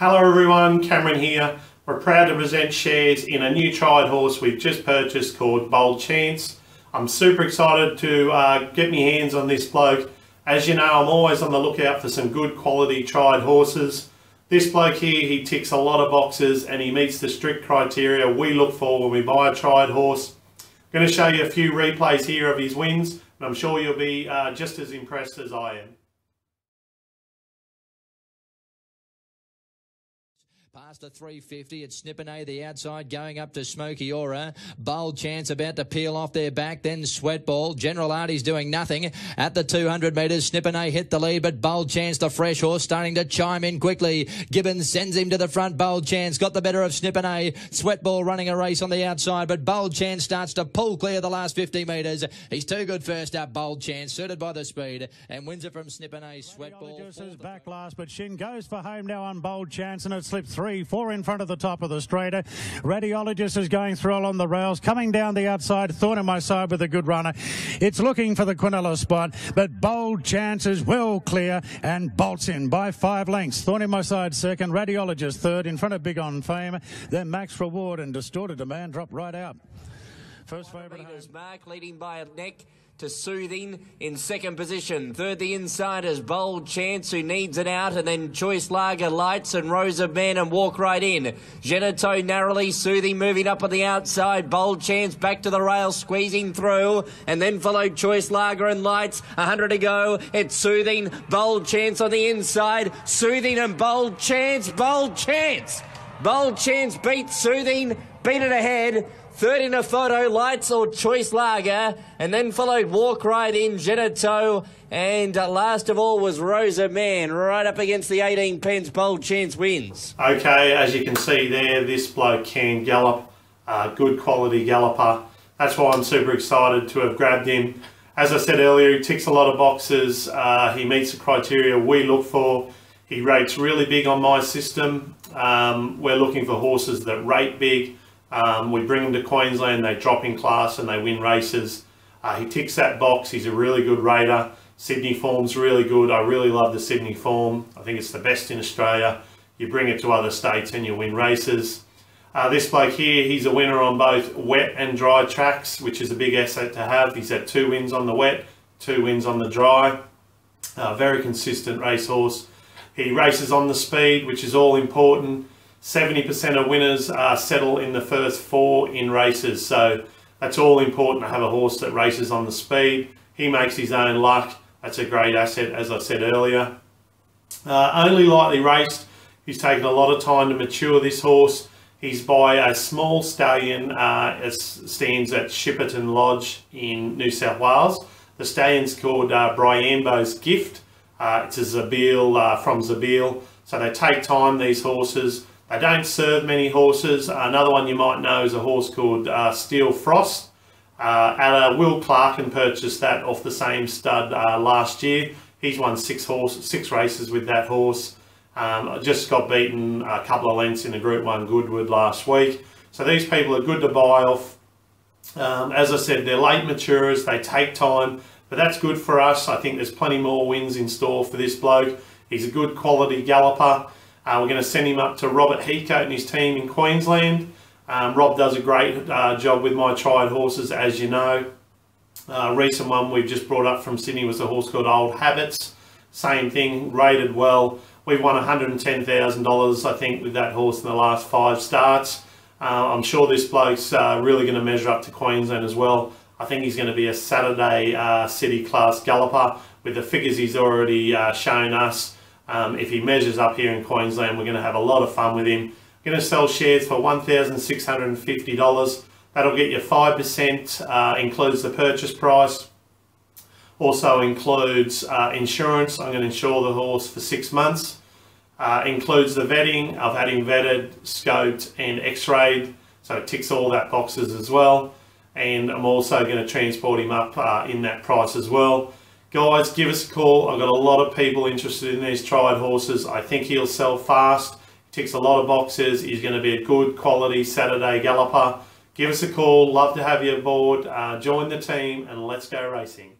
Hello everyone, Cameron here. We're proud to present shares in a new tried horse we've just purchased called Bold Chance. I'm super excited to uh, get my hands on this bloke. As you know, I'm always on the lookout for some good quality tried horses. This bloke here, he ticks a lot of boxes and he meets the strict criteria we look for when we buy a tried horse. I'm going to show you a few replays here of his wins and I'm sure you'll be uh, just as impressed as I am. Past the 350, it's Snippenay the outside going up to Smoky Aura. Bold Chance about to peel off their back, then Sweatball. General Artie's doing nothing. At the 200 metres, Snippenay hit the lead, but Bold Chance, the fresh horse, starting to chime in quickly. Gibbons sends him to the front. Bold Chance got the better of Snippenay. Sweatball running a race on the outside, but Bold Chance starts to pull clear the last 50 metres. He's too good first up, Bold Chance, suited by the speed, and wins it from Snippenay. Sweatball. back last, but Shinn goes for home now on Bold Chance, and it slips three, four in front of the top of the straighter. Radiologist is going through along the rails, coming down the outside. Thorn in my side with a good runner. It's looking for the Quinella spot, but bold chances well clear and bolts in by five lengths. Thorn in my side second, Radiologist third in front of Big on Fame. Then Max Reward and Distorted Demand drop right out. First favourite. Mark leading by a neck to Soothing in second position. Third, the insiders, Bold Chance, who needs it out, and then Choice Lager, Lights, and Rosa Man, and walk right in. Geneto narrowly, Soothing moving up on the outside. Bold Chance back to the rail, squeezing through, and then followed Choice Lager and Lights. A hundred to go. It's Soothing, Bold Chance on the inside. Soothing and Bold Chance, Bold Chance. Bold Chance beats Soothing, beat it ahead. Third in a photo, Lights or Choice Lager, and then followed Walk Right in, Geneto, and uh, last of all was Rosa Man, right up against the 18 pence, Bold Chance wins. Okay, as you can see there, this bloke can gallop, uh, good quality galloper. That's why I'm super excited to have grabbed him. As I said earlier, he ticks a lot of boxes. Uh, he meets the criteria we look for. He rates really big on my system. Um, we're looking for horses that rate big. Um, we bring him to Queensland, they drop in class and they win races. Uh, he ticks that box, he's a really good raider. Sydney form's really good, I really love the Sydney form. I think it's the best in Australia. You bring it to other states and you win races. Uh, this bloke here, he's a winner on both wet and dry tracks, which is a big asset to have. He's had two wins on the wet, two wins on the dry. Uh, very consistent racehorse. He races on the speed, which is all important. 70% of winners uh, settle in the first four in races. So that's all important to have a horse that races on the speed. He makes his own luck. That's a great asset, as I said earlier. Uh, only lightly raced. He's taken a lot of time to mature this horse. He's by a small stallion uh, stands at Shipperton Lodge in New South Wales. The stallion's called uh, Bryannbo's Gift. Uh, it's a Zabeel uh, from Zabeel. So they take time, these horses. They don't serve many horses. Another one you might know is a horse called uh, Steel Frost. Uh, uh, Will Clarkin purchased that off the same stud uh, last year. He's won six horse, six races with that horse. Um, just got beaten a couple of lengths in the Group 1 Goodwood last week. So these people are good to buy off. Um, as I said, they're late maturers. They take time, but that's good for us. I think there's plenty more wins in store for this bloke. He's a good quality galloper. Uh, we're going to send him up to Robert Heathcote and his team in Queensland. Um, Rob does a great uh, job with my tried horses, as you know. Uh, recent one we've just brought up from Sydney was a horse called Old Habits. Same thing, rated well. We've won $110,000, I think, with that horse in the last five starts. Uh, I'm sure this bloke's uh, really going to measure up to Queensland as well. I think he's going to be a Saturday uh, City class galloper with the figures he's already uh, shown us. Um, if he measures up here in Queensland, we're going to have a lot of fun with him. I'm going to sell shares for $1,650. That'll get you 5%, uh, includes the purchase price. Also includes uh, insurance. I'm going to insure the horse for six months. Uh, includes the vetting. I've had him vetted, scoped and x-rayed. So it ticks all that boxes as well. And I'm also going to transport him up uh, in that price as well. Guys, give us a call. I've got a lot of people interested in these tried horses. I think he'll sell fast. He ticks a lot of boxes. He's going to be a good quality Saturday galloper. Give us a call. Love to have you aboard. Uh, join the team and let's go racing.